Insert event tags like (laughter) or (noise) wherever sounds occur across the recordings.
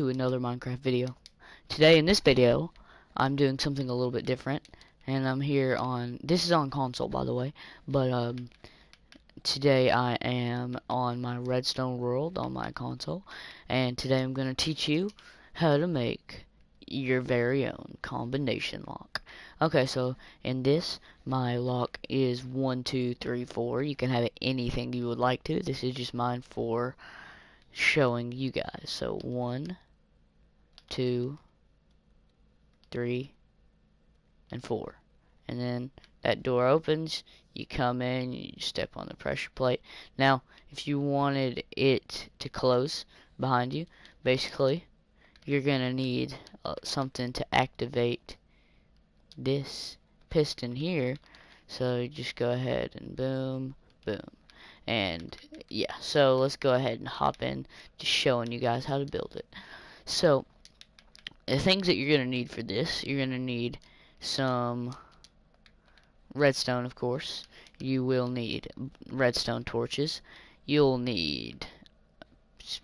to another Minecraft video. Today in this video, I'm doing something a little bit different, and I'm here on, this is on console by the way, but um, today I am on my redstone world on my console, and today I'm going to teach you how to make your very own combination lock. Okay, so in this, my lock is one, two, three, four. You can have anything you would like to. This is just mine for showing you guys. So one, two, three, and four. And then that door opens, you come in, you step on the pressure plate. Now, if you wanted it to close behind you, basically, you're going to need uh, something to activate this piston here. So just go ahead and boom, boom. And yeah, so let's go ahead and hop in to showing you guys how to build it. So the things that you're going to need for this, you're going to need some redstone, of course. You will need redstone torches. You'll need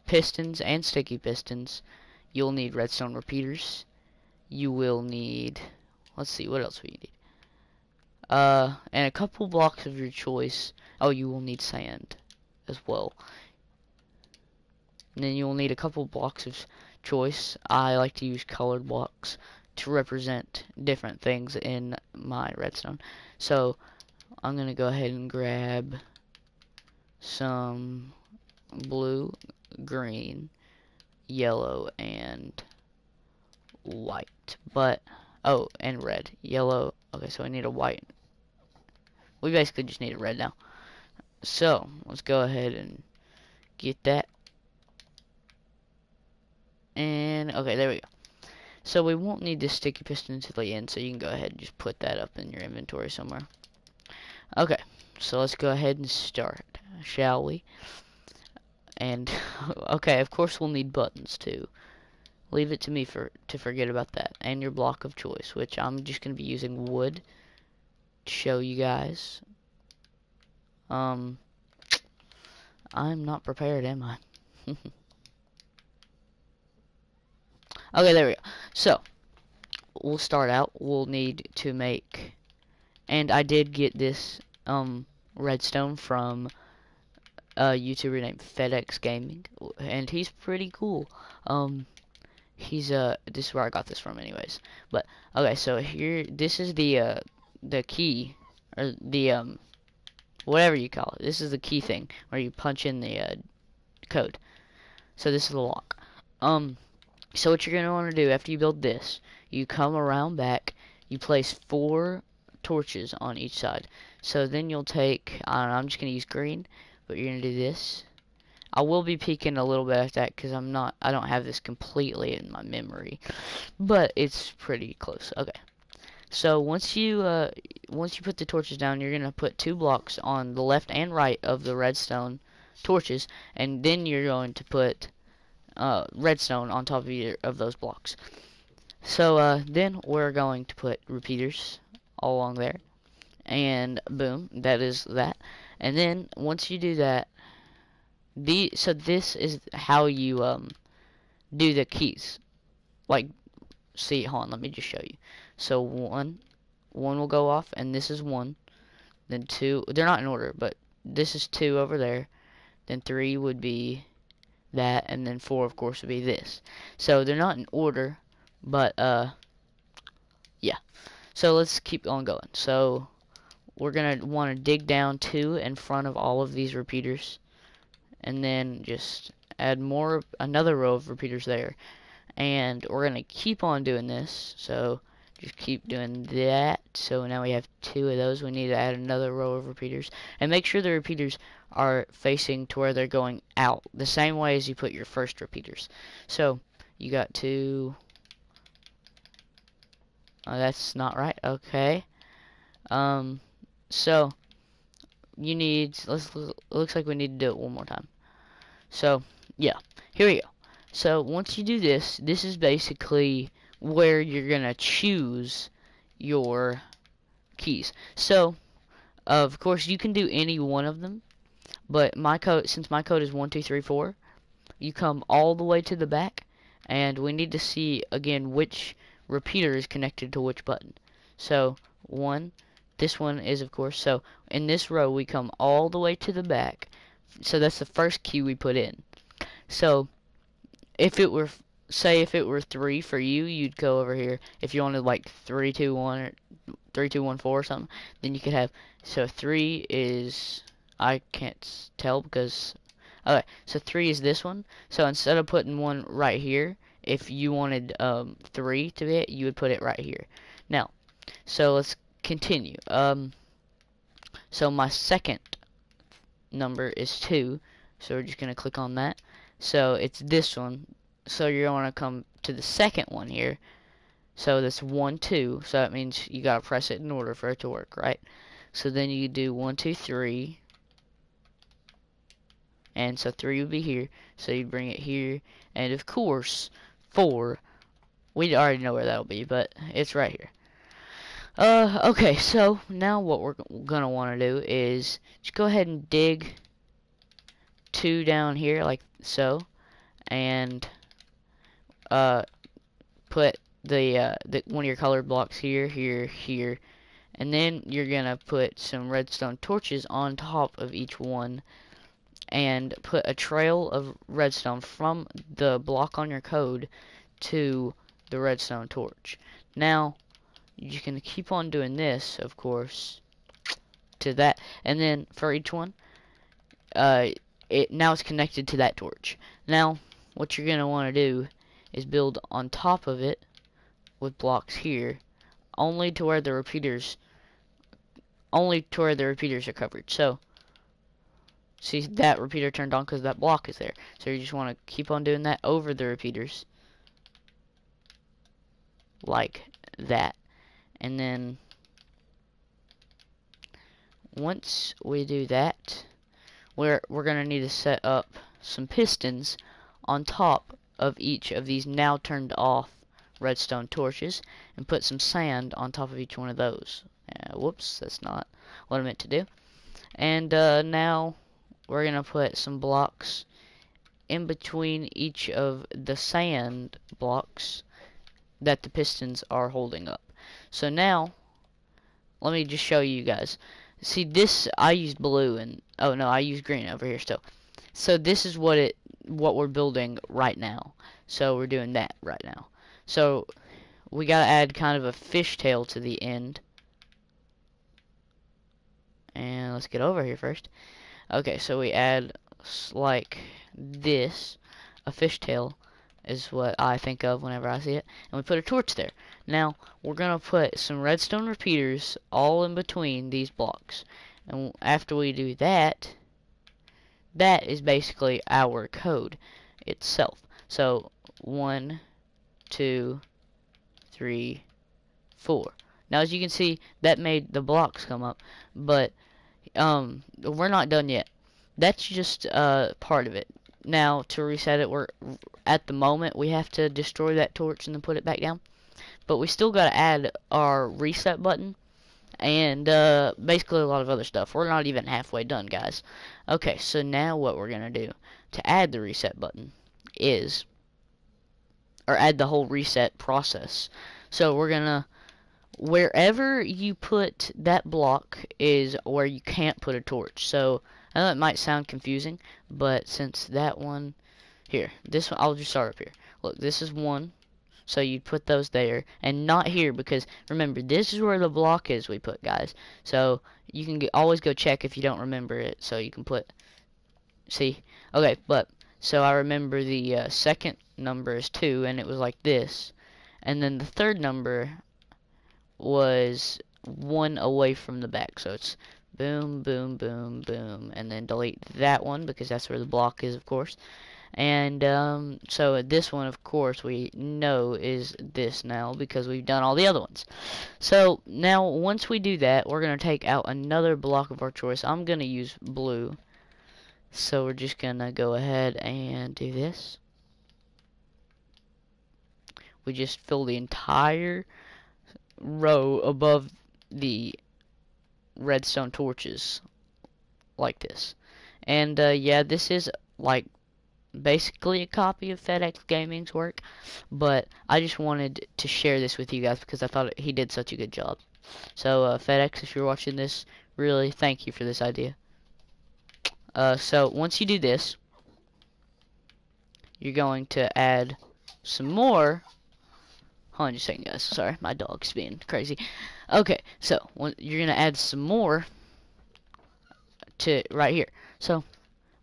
pistons and sticky pistons. You'll need redstone repeaters. You will need, let's see, what else you need? Uh, and a couple blocks of your choice. Oh, you will need sand as well. And then you'll need a couple blocks of choice. I like to use colored blocks to represent different things in my redstone. So, I'm going to go ahead and grab some blue, green, yellow, and white. But, oh, and red. Yellow. Okay, so I need a white we basically just need a red now. So, let's go ahead and get that. And, okay, there we go. So we won't need this sticky piston until the end, so you can go ahead and just put that up in your inventory somewhere. Okay, so let's go ahead and start, shall we? And, (laughs) okay, of course we'll need buttons too. Leave it to me for to forget about that. And your block of choice, which I'm just going to be using wood to show you guys. Um, I'm not prepared, am I? (laughs) okay, there we go. So, we'll start out. We'll need to make, and I did get this um redstone from a YouTuber named Fed X Gaming, and he's pretty cool. Um, he's uh, this is where I got this from, anyways. But okay, so here, this is the uh the key or the um whatever you call it. This is the key thing where you punch in the uh, code. So this is the lock. Um, so what you're gonna want to do after you build this, you come around back, you place four torches on each side. So then you'll take, I don't know, I'm just gonna use green, but you're gonna do this. I will be peeking a little bit at that because I'm not, I don't have this completely in my memory, but it's pretty close. Okay. So once you uh, once you put the torches down, you're gonna put two blocks on the left and right of the redstone torches, and then you're going to put uh, redstone on top of either of those blocks. So uh, then we're going to put repeaters all along there, and boom, that is that. And then once you do that, the so this is how you um do the keys. Like, see, hold on, let me just show you. So one, one will go off, and this is one. Then two, they're not in order, but this is two over there. Then three would be that, and then four, of course, would be this. So they're not in order, but uh, yeah. So let's keep on going. So we're gonna want to dig down two in front of all of these repeaters, and then just add more, another row of repeaters there. And we're gonna keep on doing this. So just keep doing that. So now we have two of those. We need to add another row of repeaters. And make sure the repeaters are facing to where they're going out. The same way as you put your first repeaters. So you got two. Oh, that's not right. Okay. Um, so you need, let's, looks like we need to do it one more time. So, yeah, here we go. So once you do this, this is basically where you're gonna choose your keys. So, of course, you can do any one of them, but my code, since my code is one two three four, you come all the way to the back, and we need to see again which repeater is connected to which button. So one, this one is of course, so in this row we come all the way to the back. So that's the first key we put in. So if it were say if it were three for you, you'd go over here. If you wanted like three, two, one, or three, two, one, four or something, then you could have. So three is I can't tell because. Okay, so three is this one. So instead of putting one right here, if you wanted um, three to be it, you would put it right here. Now, so let's continue. Um, so my second number is two. So we're just gonna click on that. So it's this one so you're to come to the second one here. So that's 1, 2. So that means you got to press it in order for it to work, right? So then you do one, two, three, And so 3 would be here. So you bring it here. And of course, 4. We already know where that'll be, but it's right here. Uh, okay, so now what we're gonna want to do is just go ahead and dig two down here like so and uh, put the, uh, the one of your colored blocks here, here, here, and then you're gonna put some redstone torches on top of each one and put a trail of redstone from the block on your code to the redstone torch. Now, you can keep on doing this, of course, to that, and then for each one, uh, it now it's connected to that torch. Now, what you're gonna want to do is build on top of it with blocks here only to where the repeaters only to where the repeaters are covered so see that repeater turned on because that block is there so you just want to keep on doing that over the repeaters like that and then once we do that we're we're gonna need to set up some pistons on top of each of these now turned off redstone torches and put some sand on top of each one of those. Uh, whoops, that's not what I meant to do. And uh, now we're going to put some blocks in between each of the sand blocks that the pistons are holding up. So now, let me just show you guys. See this, I used blue and, oh no, I used green over here still. So this is what it what we're building right now. So we're doing that right now. So we gotta add kind of a fishtail to the end. And let's get over here first. Okay, so we add like this, a fishtail is what I think of whenever I see it. And we put a torch there. Now, we're going to put some redstone repeaters all in between these blocks. And after we do that, that is basically our code itself. So one, two, three, four. Now as you can see, that made the blocks come up, but um, we're not done yet. That's just uh, part of it. Now to reset it, we're at the moment we have to destroy that torch and then put it back down. But we still got to add our reset button and uh, basically a lot of other stuff. We're not even halfway done, guys. Okay, so now what we're going to do to add the reset button is, or add the whole reset process. So we're going to, wherever you put that block is where you can't put a torch. So I know it might sound confusing, but since that one, here, this one, I'll just start up here. Look, this is one, so you put those there and not here because remember this is where the block is we put guys. So you can get, always go check if you don't remember it. So you can put see okay but so I remember the uh, second number is 2 and it was like this and then the third number was one away from the back so it's boom boom boom boom and then delete that one because that's where the block is of course and um, so this one, of course, we know is this now because we've done all the other ones. So now once we do that, we're going to take out another block of our choice. I'm going to use blue. So we're just going to go ahead and do this. We just fill the entire row above the redstone torches like this. And uh, yeah, this is like basically a copy of Fed X Gaming's work, but I just wanted to share this with you guys because I thought he did such a good job. So uh, Fed X, if you're watching this, really thank you for this idea. Uh, so once you do this, you're going to add some more. Hold on just a second, guys. Sorry, my dog's being crazy. Okay, so you're gonna add some more to right here. So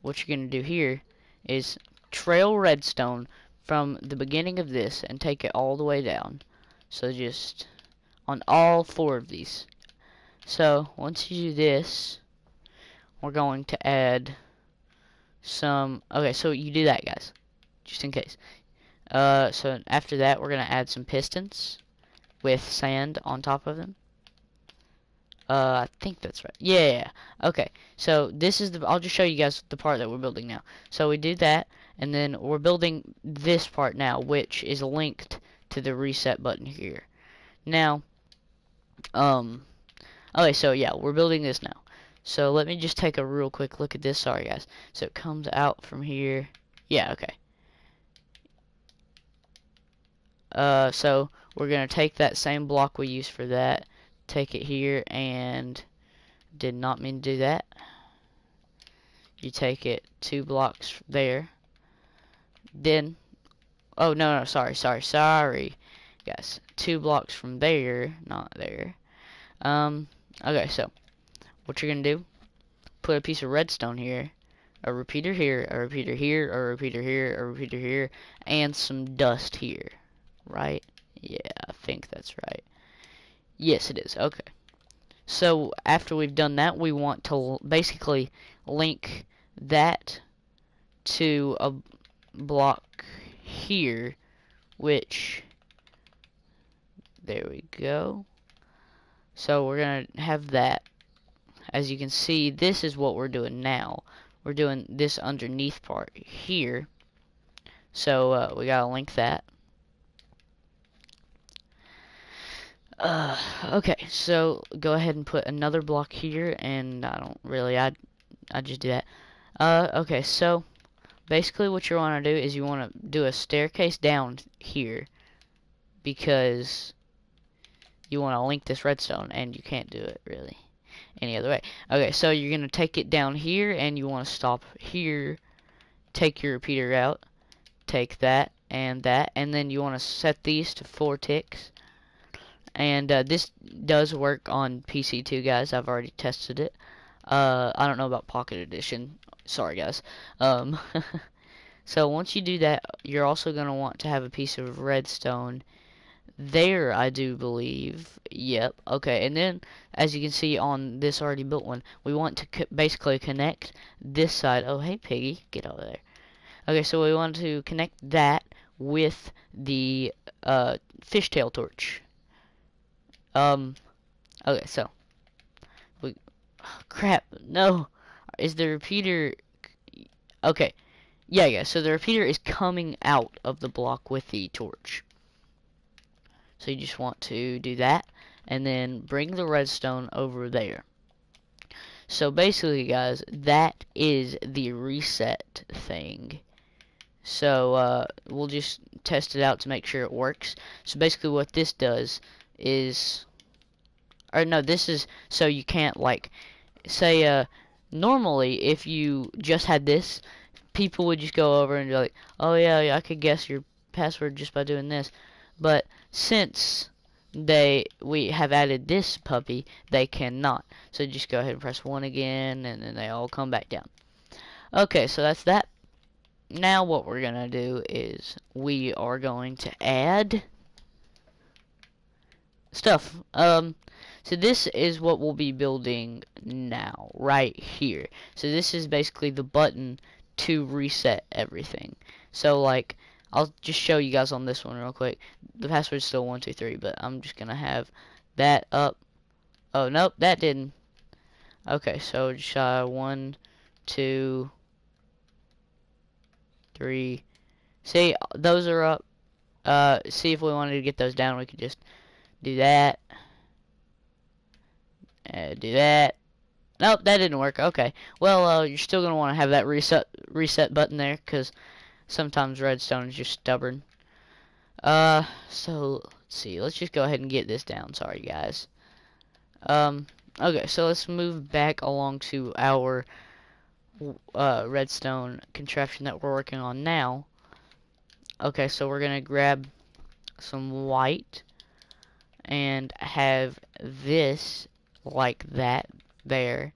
what you're gonna do here is trail redstone from the beginning of this and take it all the way down. So just on all four of these. So once you do this, we're going to add some, okay, so you do that guys, just in case. Uh, so after that, we're going to add some pistons with sand on top of them. Uh, I think that's right. Yeah, Okay. So this is the. I'll just show you guys the part that we're building now. So we do that, and then we're building this part now, which is linked to the reset button here. Now, um, okay. So yeah, we're building this now. So let me just take a real quick look at this. Sorry, guys. So it comes out from here. Yeah. Okay. Uh, so we're gonna take that same block we used for that take it here and did not mean to do that. You take it two blocks there. Then oh no no sorry sorry sorry. Guys two blocks from there not there. Um okay so what you're gonna do put a piece of redstone here a repeater here a repeater here a repeater here a repeater here and some dust here right yeah I think that's right Yes, it is. Okay. So after we've done that, we want to basically link that to a block here, which, there we go. So we're going to have that. As you can see, this is what we're doing now. We're doing this underneath part here. So uh, we got to link that. Uh, okay, so go ahead and put another block here, and I don't really, I, I just do that. Uh, okay, so basically what you want to do is you want to do a staircase down here because you want to link this redstone, and you can't do it really any other way. Okay, so you're going to take it down here, and you want to stop here, take your repeater out, take that and that, and then you want to set these to four ticks and uh, this does work on PC too, guys. I've already tested it. Uh, I don't know about Pocket Edition. Sorry, guys. Um, (laughs) so once you do that, you're also going to want to have a piece of redstone there, I do believe. Yep. Okay, and then, as you can see on this already built one, we want to co basically connect this side. Oh, hey, Piggy. Get over there. Okay, so we want to connect that with the uh, fishtail torch. Um, okay, so. We, oh, crap, no. Is the repeater, okay. Yeah, yeah, so the repeater is coming out of the block with the torch. So you just want to do that, and then bring the redstone over there. So basically, guys, that is the reset thing. So, uh, we'll just test it out to make sure it works. So basically what this does is or no this is so you can't like say uh normally if you just had this people would just go over and be like oh yeah, yeah I could guess your password just by doing this. But since they we have added this puppy they cannot. So just go ahead and press one again and then they all come back down. Okay so that's that. Now what we're gonna do is we are going to add stuff. Um, so this is what we'll be building now, right here. So this is basically the button to reset everything. So like, I'll just show you guys on this one real quick. The password's still 123, but I'm just gonna have that up. Oh, nope, that didn't. Okay, so just uh, one, two, three. See, those are up. Uh, see if we wanted to get those down, we could just do that. Uh, do that. Nope, that didn't work. Okay. Well, uh, you're still going to want to have that reset reset button there because Sometimes redstone is just stubborn. Uh, so let's see. Let's just go ahead and get this down. Sorry, guys. Um, okay, so let's move back along to our uh, redstone contraption that we're working on now. Okay, so we're gonna grab some white and have this like that there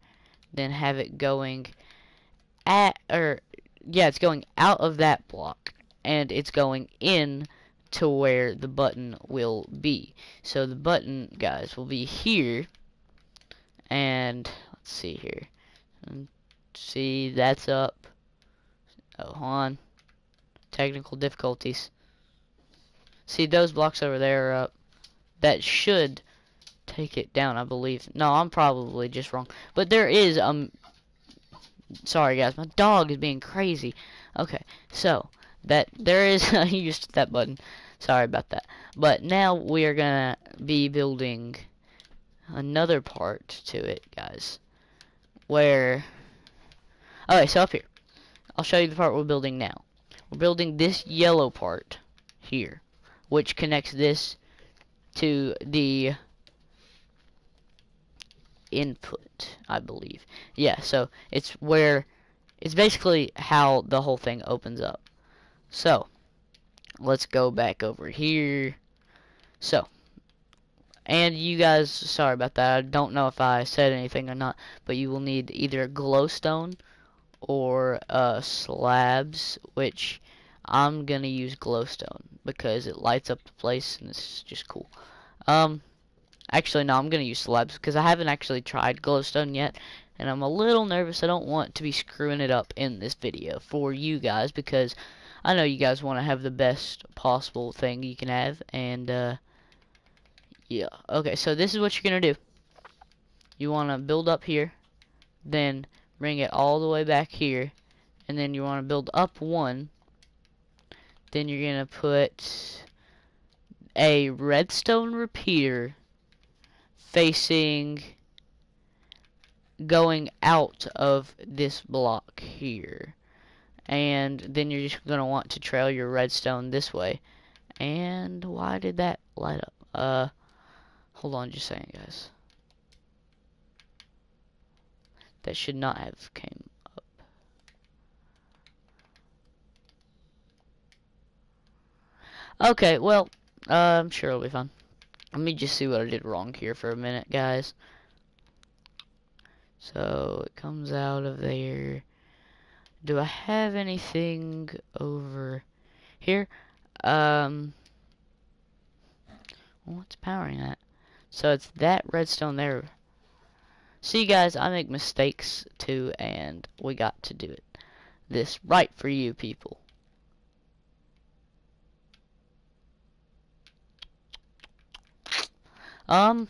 then have it going at or yeah it's going out of that block and it's going in to where the button will be. So the button guys will be here and let's see here. Mm, see that's up. Oh hold on. Technical difficulties. See those blocks over there are up that should take it down, I believe. No, I'm probably just wrong. But there is, um, sorry guys, my dog is being crazy. Okay, so, that, there is, (laughs) I used that button. Sorry about that. But now we are gonna be building another part to it, guys. Where, okay, so up here. I'll show you the part we're building now. We're building this yellow part here, which connects this to the input, I believe. Yeah, so it's where it's basically how the whole thing opens up. So, let's go back over here. So, and you guys, sorry about that. I don't know if I said anything or not, but you will need either glowstone or uh, slabs, which I'm gonna use glowstone because it lights up the place and it's just cool. Um, actually, no, I'm gonna use slabs because I haven't actually tried glowstone yet, and I'm a little nervous. I don't want to be screwing it up in this video for you guys because I know you guys want to have the best possible thing you can have, and uh, yeah. Okay, so this is what you're gonna do. You want to build up here, then bring it all the way back here, and then you want to build up one then you're going to put a redstone repeater facing going out of this block here. And then you're just going to want to trail your redstone this way. And why did that light up? Uh, hold on just a second, guys. That should not have came Okay, well, uh, I'm sure it'll be fun. Let me just see what I did wrong here for a minute, guys. So, it comes out of there. Do I have anything over here? Um, what's powering that? So, it's that redstone there. See, guys, I make mistakes, too, and we got to do it. This right for you people. Um,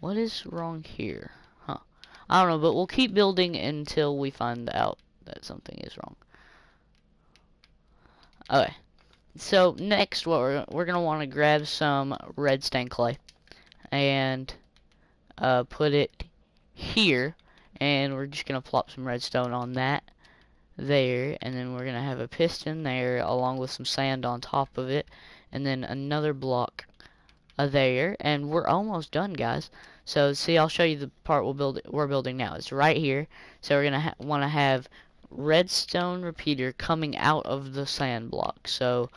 what is wrong here? Huh. I don't know, but we'll keep building until we find out that something is wrong. Okay. So, next, what we're, we're going to want to grab some red clay and uh, put it here. And we're just going to plop some redstone on that there. And then we're going to have a piston there along with some sand on top of it. And then another block there, and we're almost done, guys. So, see, I'll show you the part we'll build, we're building now. It's right here. So, we're going to want to have redstone repeater coming out of the sand block. So,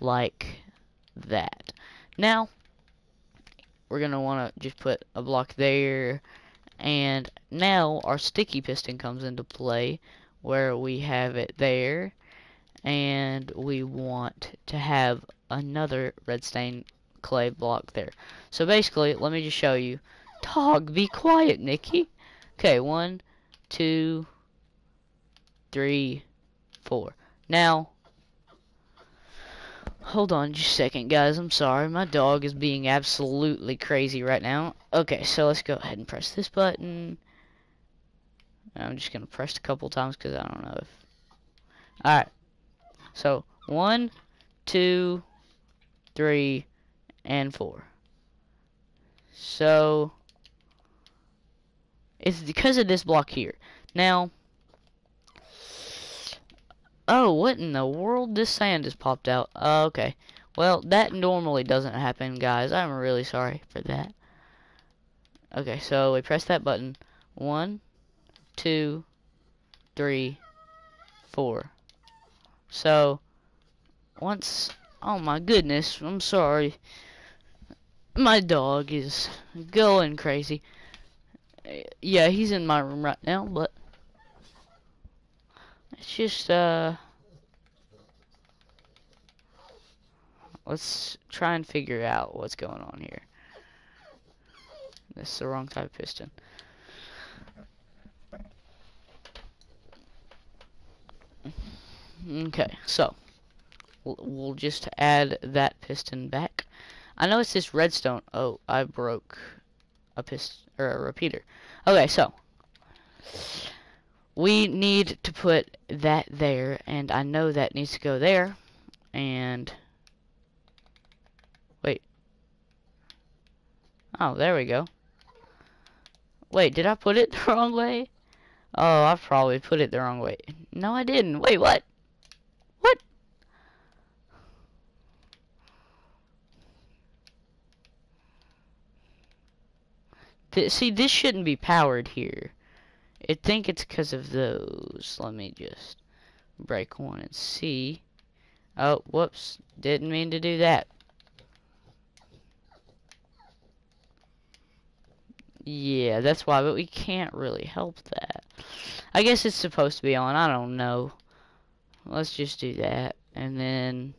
like that. Now, we're going to want to just put a block there. And now, our sticky piston comes into play, where we have it there. And we want to have another redstone clay block there. So basically, let me just show you. Dog, be quiet, Nikki. Okay, one, two, three, four. Now, hold on just a second, guys. I'm sorry. My dog is being absolutely crazy right now. Okay, so let's go ahead and press this button. I'm just going to press a couple times because I don't know if... Alright. So, one, two, three, and 4. So, it's because of this block here. Now, Oh, what in the world? This sand has popped out. Uh, okay. Well, that normally doesn't happen, guys. I'm really sorry for that. Okay, so we press that button. One, two, three, four. So, once... Oh my goodness, I'm sorry. My dog is going crazy. Yeah, he's in my room right now, but... It's just, uh... Let's try and figure out what's going on here. This is the wrong type of piston. Okay, so we'll, we'll just add that piston back. I know it's this redstone. Oh, I broke a piston or a repeater. Okay, so we need to put that there, and I know that needs to go there, and wait. Oh, there we go. Wait, did I put it (laughs) the wrong way? Oh, I probably put it the wrong way. No, I didn't. Wait, what? What? Th see, this shouldn't be powered here. I think it's because of those. Let me just break one and see. Oh, whoops. Didn't mean to do that. Yeah, that's why, but we can't really help that. I guess it's supposed to be on. I don't know. Let's just do that. And then...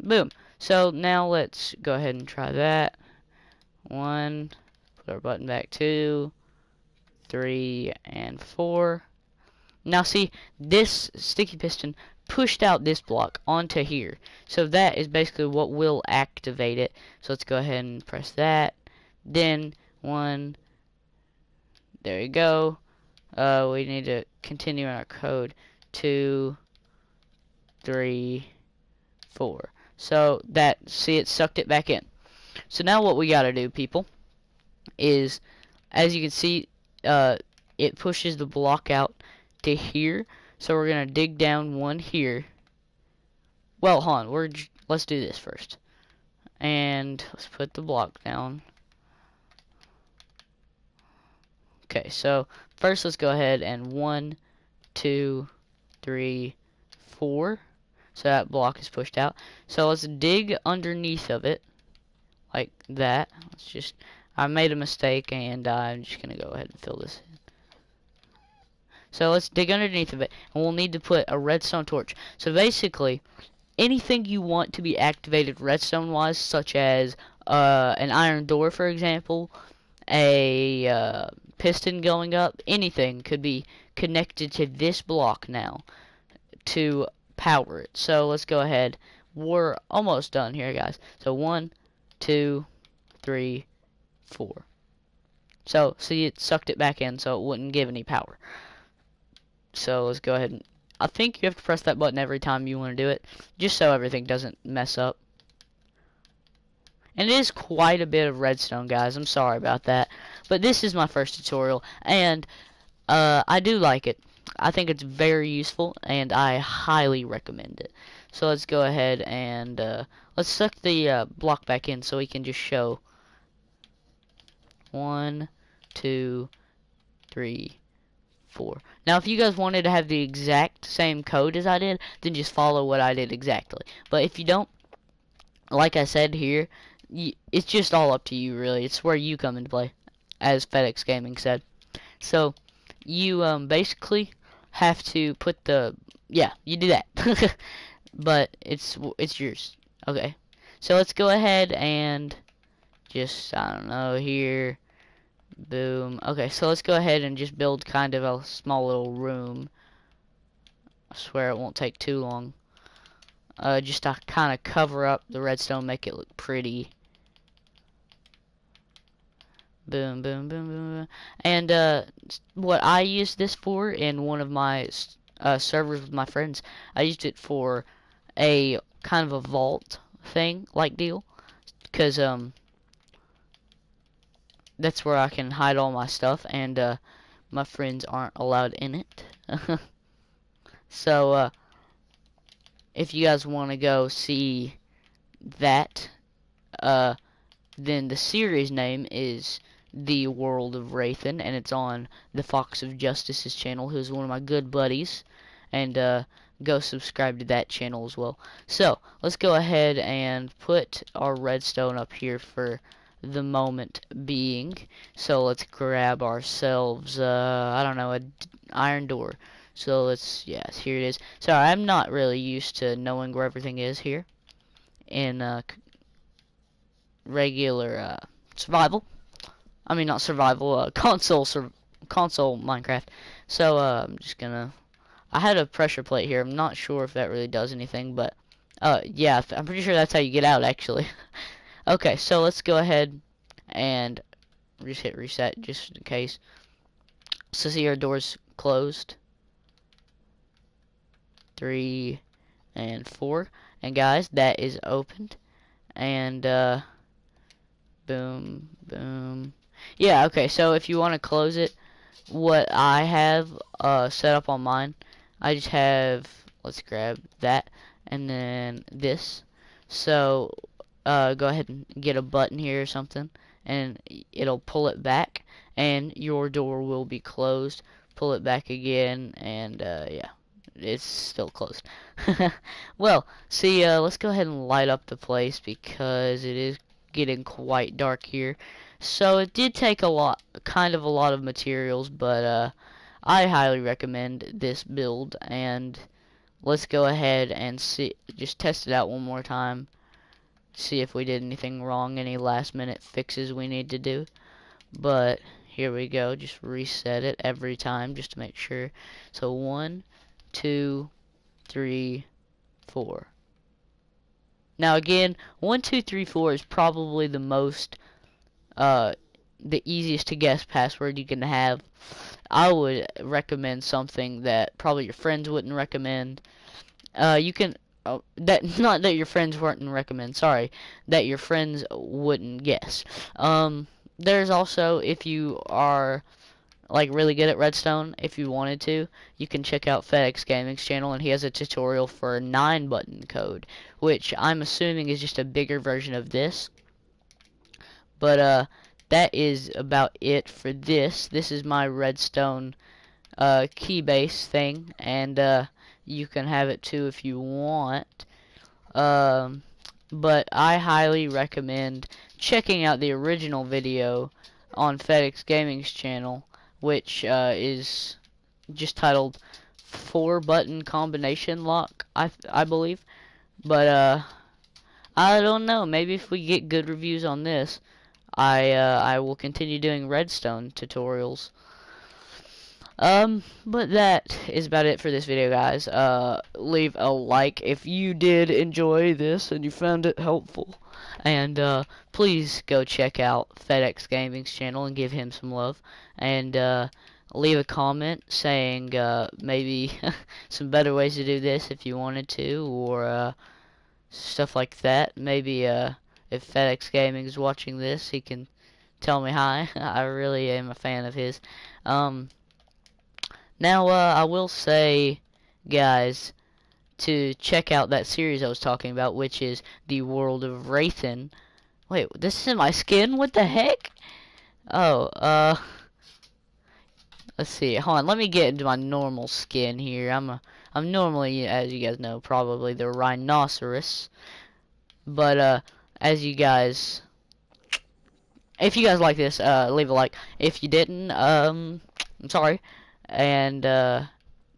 Boom. So now let's go ahead and try that. One. Put our button back. Two. Three. And four. Now see, this sticky piston pushed out this block onto here. So that is basically what will activate it. So let's go ahead and press that then one there you go uh, we need to continue in our code two three four so that see it sucked it back in so now what we gotta do people is as you can see uh, it pushes the block out to here. So we're gonna dig down one here. Well hold on we're let's do this first. And let's put the block down. Okay, so first let's go ahead and one, two, three, four. So that block is pushed out. So let's dig underneath of it, like that. Let's just, I made a mistake and I'm just going to go ahead and fill this in. So let's dig underneath of it, and we'll need to put a redstone torch. So basically, anything you want to be activated redstone-wise, such as uh, an iron door, for example, a uh, piston going up, anything could be connected to this block now to power it. So let's go ahead. We're almost done here, guys. So one, two, three, four. So, see, it sucked it back in so it wouldn't give any power. So let's go ahead and... I think you have to press that button every time you want to do it, just so everything doesn't mess up. And it is quite a bit of redstone, guys. I'm sorry about that. But this is my first tutorial, and uh, I do like it. I think it's very useful, and I highly recommend it. So let's go ahead and uh, let's suck the uh, block back in so we can just show. One, two, three, four. Now, if you guys wanted to have the exact same code as I did, then just follow what I did exactly. But if you don't, like I said here, it's just all up to you, really. It's where you come into play, as Fed X Gaming said. So, you um, basically have to put the yeah, you do that. (laughs) but it's it's yours. Okay. So let's go ahead and just I don't know here. Boom. Okay, so let's go ahead and just build kind of a small little room. I swear it won't take too long. Uh, just to kind of cover up the redstone, make it look pretty. Boom, boom, boom, boom, boom. And uh, what I used this for in one of my uh, servers with my friends, I used it for a kind of a vault thing like deal, because um, that's where I can hide all my stuff, and uh, my friends aren't allowed in it. (laughs) So, uh, if you guys want to go see that, uh, then the series name is The World of Wraithen, and it's on the Fox of Justice's channel, who's one of my good buddies, and, uh, go subscribe to that channel as well. So, let's go ahead and put our redstone up here for the moment being. So let's grab ourselves, uh, I don't know, a iron door. So let's, yes, here it is. Sorry, I'm not really used to knowing where everything is here in uh, regular uh, survival. I mean, not survival, uh, (laughs) console, sur console Minecraft. So uh, I'm just gonna. I had a pressure plate here. I'm not sure if that really does anything, but uh, yeah, I'm pretty sure that's how you get out, actually. (laughs) okay, so let's go ahead and just hit reset just in case. So see our doors closed. Three and four. And guys, that is opened. And uh boom, boom. Yeah, okay, so if you want to close it, what I have uh set up on mine, I just have let's grab that and then this. So uh go ahead and get a button here or something and it'll pull it back and your door will be closed. Pull it back again and uh, yeah it's still closed. (laughs) Well see uh, let's go ahead and light up the place because it is getting quite dark here. So it did take a lot kind of a lot of materials but uh, I highly recommend this build and let's go ahead and see just test it out one more time see if we did anything wrong, any last minute fixes we need to do. But here we go, just reset it every time just to make sure. So one, two, three, four. Now again, one, two, three, four is probably the most, uh, the easiest to guess password you can have. I would recommend something that probably your friends wouldn't recommend. Uh, you can oh, that (laughs) not that your friends wouldn't recommend. Sorry, that your friends wouldn't guess. Um, there's also if you are like really good at redstone if you wanted to you can check out Fed X Gaming's channel and he has a tutorial for 9 button code which I'm assuming is just a bigger version of this but uh that is about it for this this is my redstone uh keybase thing and uh you can have it too if you want. Um, but I highly recommend checking out the original video on Fed X Gaming's channel, which uh, is just titled four button combination lock, I I believe. But uh, I don't know. Maybe if we get good reviews on this, I uh, I will continue doing redstone tutorials. Um, but that is about it for this video, guys. Uh, leave a like if you did enjoy this and you found it helpful. And, uh, please go check out Fed X Gaming's channel and give him some love. And, uh, leave a comment saying, uh, maybe (laughs) some better ways to do this if you wanted to, or, uh, stuff like that. Maybe, uh, if Fed X Gaming is watching this, he can tell me hi. (laughs) I really am a fan of his. Um, now, uh, I will say, guys, to check out that series I was talking about, which is The World of Wraithen. Wait, this is my skin? What the heck? Oh, uh... Let's see. Hold on. Let me get into my normal skin here. I'm a, I'm normally, as you guys know, probably the rhinoceros. But, uh, as you guys... If you guys like this, uh, leave a like. If you didn't, um, I'm sorry. And uh,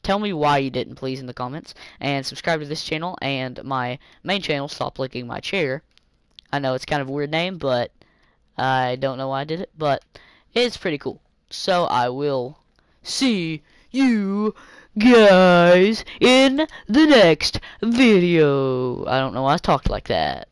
tell me why you didn't please in the comments. And subscribe to this channel and my main channel stop licking my chair. I know it's kind of a weird name but I don't know why I did it but it's pretty cool. So I will see you guys in the next video. I don't know why I talked like that